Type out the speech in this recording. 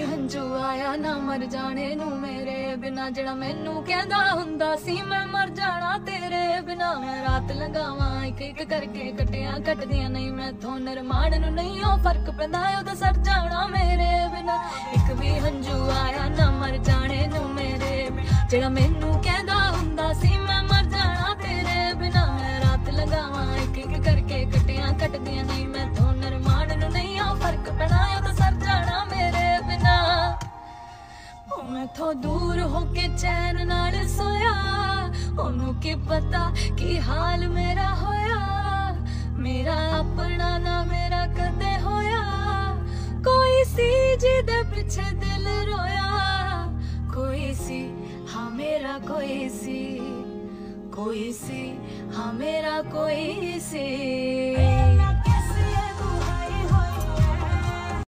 ਹੰਝੂ ਆਇਆ, ਨਾ ਮਰ ਜਾਣੇ ਨੂੰ ਮੇਰੇ ਬਿਨਾ। ਜਿਹੜਾ ਮੈਨੂੰ ਕਹਿੰਦਾ ਹੁੰਦਾ ਸੀ, ਮੈਂ ਮਰ ਜਾਣਾ ਤੇਰੇ ਬਿਨਾ। ਮੈਂ ਰਾਤ ਲਗਾਵਾਂ ਇੱਕ ਇੱਕ ਕਰਕੇ ਕਟਿਆ ਕੱਟਦੀਆਂ। ਨਹੀਂ ਮੈਂ ਥੋਂ ਨਰਮਾਣ ਨੂੰ ਨਹੀਂ ਉਹ ਫ਼ਰਕ ਪੈਂਦਾ ਉਹਦਾ ਸਰ ਜਾਣਾ ਮੇਰੇ ਬਿਨਾ। ਇੱਕ ਵੀ ਹੰਝੂ ਆਇਆ, ਨਾ ਮਰ ਜਾਣੇ ਨੂੰ ਮੇਰੇ ਬਿਨਾ। ਜਿਹੜਾ ਮੈਨੂੰ ਮੈਥੋਂ ਦੂਰ ਹੋ ਕੇ ਚੈਨ ਨਾਲ ਸੋਇਆ? ਉਹਨੂੰ ਕੀ ਪਤਾ ਕੀ ਹਾਲ ਮੇਰਾ ਹੋਇਆ? ਮੇਰਾ ਆਪਣਾ ਨਾ ਮੇਰਾ ਕਦੇ ਹੋਇਆ? ਕੋਈ ਸੀ ਜਿਹਦੇ ਪਿੱਛੇ ਦਿਲ ਰੋਇਆ? ਕੋਈ ਸੀ, ਹਾਂ ਮੇਰਾ ਕੋਈ ਸੀ। ਕੋਈ ਸੀ, ਹਾਂ ਮੇਰਾ ਕੋਈ ਸੀ।